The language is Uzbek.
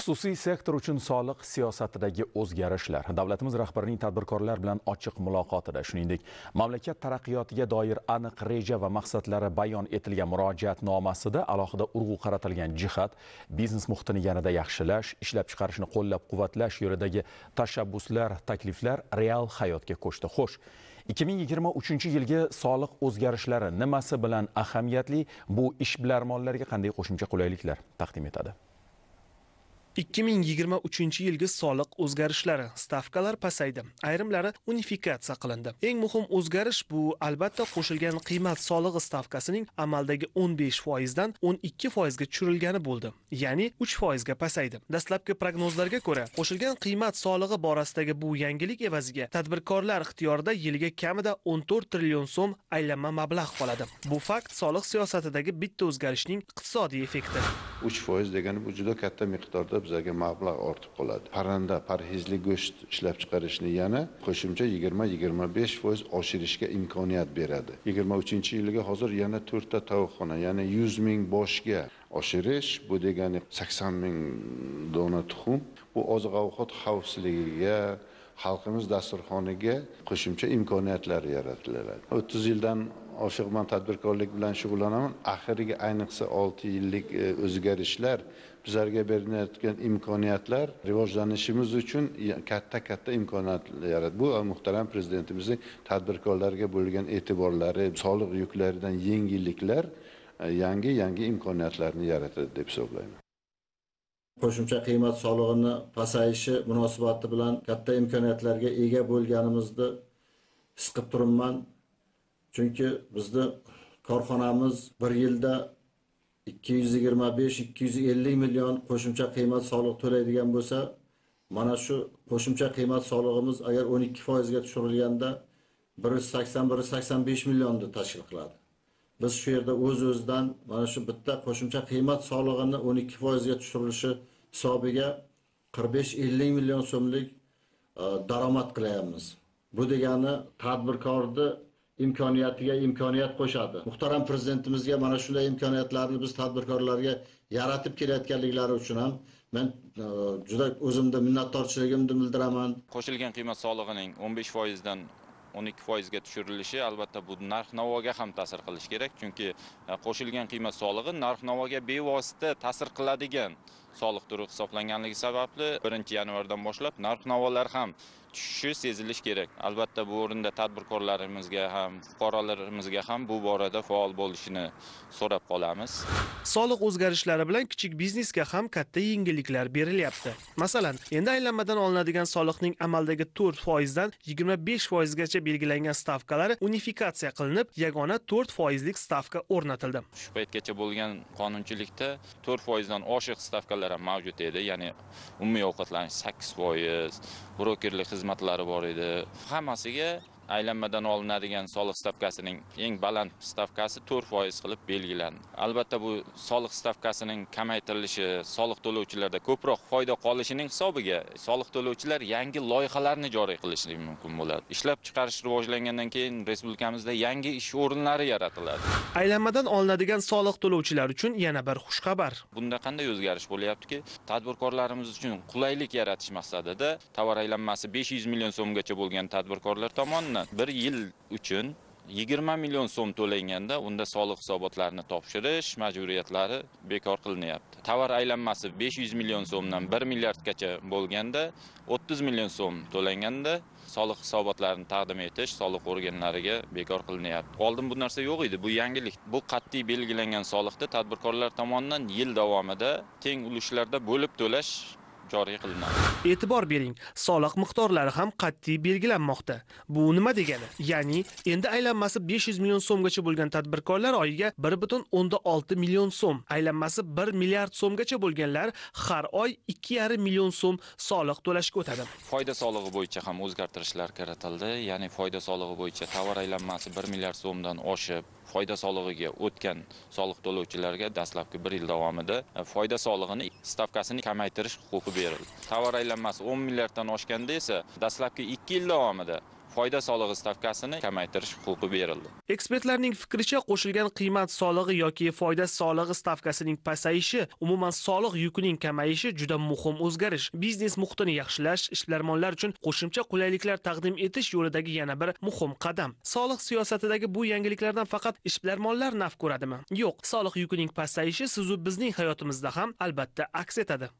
Xususiy sektor uchun soliq siyosatidagi o'zgarishlar davlatimiz rahbarining tadbirkorlar bilan ochiq muloqotida, shuningdek, mamlakat taraqqiyotiga doir aniq reja va maqsadlari bayon etilgan murojaatnomasida alohida urg'u qaratilgan jihat biznes muhitini yanada yaxshilash, ishlab chiqarishni qo'llab-quvvatlash yo'lidagi tashabbuslar, takliflar real hayotga ko'chdi. Xo'sh, 2023 yilgi soliq o'zgarishlari nimasi bilan ahamiyatli? Bu ishbilarmonlarga qanday qo'shimcha qulayliklar taqdim etadi? 2023 yilgi soliq o'zgarishlari stavkalar pasaydi. Ayrimlari unifikatsiya qilindi. Eng muhim o'zgarish bu albatta qo'shilgan qiymat solig'i stavkasining amaldagi 15 foizdan 12 foizga tushirilgani bo'ldi. Ya'ni 3 foizga pasaydi. Dastlabki prognozlarga ko'ra qo'shilgan qiymat solig'i borasidagi bu yangilik evaziga tadbirkorlar ixtiyorida yiliga kamida 14 trillion so'm aylanma mablag' qoladi. Bu fakt soliq siyosatidagi bitta o'zgarishning iqtisodiy effekti. 3 foiz degani bu juda katta miqdorda bizlarga mablag' ortib qoladi. Parranda parhezli go'sht ishlab chiqarishni yana qo'shimcha 20-25 foiz oshirishga imkoniyat beradi. 23 yilga hozir yana to'rtta tovuqxona ya'ni 100 ming boshga oshirish bu degani 80 ming dona tuxum bu oziq ovqat xavfsizligiga xalqimiz dasturxoniga qo'shimcha imkoniyatlar yaratiladi 30 yildan oshiqman tadbirkorlik bilan shug'ullanaman. Oxirgi ayniqsa 6 yillik e, o'zgarishlar bizlarga berilayotgan imkoniyatlar rivojlanishimiz uchun katta katta imkoniyatlar yaratdi. Bu e, muhtaram prezidentimizning tadbirkorlarga bo'lgan e'tiborlari soliq yuklaridan yengilliklar e, yangi yangi imkoniyatlarni yaratadi deb hisoblayman. Qo'shimcha qiymat solig'ini pasayishi munosabati bilan katta imkoniyatlarga ega bo'lganimizni his qilib turibman. Chunki bizni korxonamiz bir yilda 225-250 million qo'shimcha qiymat solig'i to'laydigan bo'lsa mana shu qo'shimcha qiymat solig'imiz agar 12 foizga tushirilganda 180-185 millionni tashkil qiladi. Biz shu yerda o'z o'zidan mana shu bitta qo'shimcha qiymat solig'ini 12 foizga tushirilishi hisobiga 45-50 million so'mlik e, daromad qilyapmiz bu degani tadbirkorni imkoniyatiga imkoniyat qo'shadi. Muhtaram prezidentimizga mana shunday imkoniyatlarni biz tadbirkorlarga yaratib kelayotganliklari uchun ham men e, juda o'zimni minnatdorchiligimni bildiraman. Qo'shilgan qiymat solig'ining 15 foizdan 12 foizga tushirilishi albatta bu narx navoga ham ta'sir qilishi kerak. Chunki e, qo'shilgan qiymat solig'i narx navoga bevosita ta'sir qiladigan soliq turi hisoblanganligi sababli 1 yanvardan boshlab narx navolar ham tushishi sezilishi kerak. Albatta bu o'rinda tadbirkorlarimizga ham fuqarolarimizga ham bu borada faol bo'lishini so'rab qolamiz. Soliq o'zgarishlari bilan kichik biznesga ham katta yengilliklar berilyapti. Masalan endi aylanmadan olinadigan soliqning amaldagi 4 foizdan 25 foizgacha belgilangan stavkalari unifikatsiya qilinib yagona 4 foizlik stavka o'rnatildi. Shu paytgacha bo'lgan qonunchilikda 4 foizdan oshiq stavkalar ham mavjud edi. Ya'ni umumiy ovqatlanish 8 foiz brokerlik xizmatlari bor edi. Hammasiga aylanmadan olinadigan soliq stavkasining eng baland stavkasi 4 foiz qilib belgilandi. Albatta bu soliq stavkasining kamaytirilishi soliq to'lovchilarda ko'proq foyda qolishining hisobiga soliq to'lovchilar yangi loyihalarni joriy qilishligi mumkin bo'ladi. Ishlab chiqarish rivojlangandan keyin respublikamizda yangi ish o'rinlari yaratiladi. Aylanmadan olinadigan soliq to'lovchilar uchun yana bir xushxabar. Bunda qanday o'zgarish bo'lyaptiki? Tadbirkorlarimiz uchun qulaylik yaratish maqsadida tovar aylanmasi 500 million so'mgacha bo'lgan tadbirkorlar tomonidan bir yil uchun 20 million so'm to'langanda unda soliq hisobotlarini topshirish majburiyatlari bekor qilinyapti. Tovar aylanmasi 500 million so'mdan 1 milliardgacha bo'lganda 30 million so'm to'langanda soliq hisobotlarini taqdim etish soliq organlariga bekor qilinyapti. Oldin bu narsa yo'q edi. Bu yangilik bu qat'iy belgilangan soliqni tadbirkorlar tomonidan yil davomida teng ulushlarda bo'lib to'lash joriy qilinadi. E'tibor bering soliq miqdorlari ham qat'iy belgilanmoqda. Bu nima degani? Ya'ni endi aylanmasi 500 million so'mgacha bo'lgan tadbirkorlar oyiga 1.6 million so'm aylanmasi 1 milliard so'mgacha bo'lganlar har oy 2,5 million so'm soliq to'lashga o'tadi. Foyda solig'i bo'yicha ham o'zgartirishlar kiritildi. Ya'ni foyda solig'i bo'yicha tovar aylanmasi 1 milliard so'mdan oshib foyda solig'iga o'tgan soliq to'lovchilarga dastlabki bir yil davomida e, foyda solig'ini stavkasini kamaytirish huquqi berildi tovar aylanmasi 10 milliarddan oshganda esa dastlabki 2 yil davomida foyda solig'i stavkasini kamaytirish huquqi berildi Ekspertlarning fikricha qo'shilgan qiymat solig'i yoki foyda solig'i stavkasining pasayishi, umuman soliq yukining kamayishi juda muhim o'zgarish. Biznes muhitini yaxshilash, ishbilarmonlar uchun qo'shimcha qulayliklar taqdim etish yo'lidagi yana bir muhim qadam. Soliq siyosatidagi bu yangiliklardan faqat ishbilarmonlar naf ko'radimi? Yo'q, soliq yukining pasayishi sizu bizning hayotimizda ham albatta aks etadi.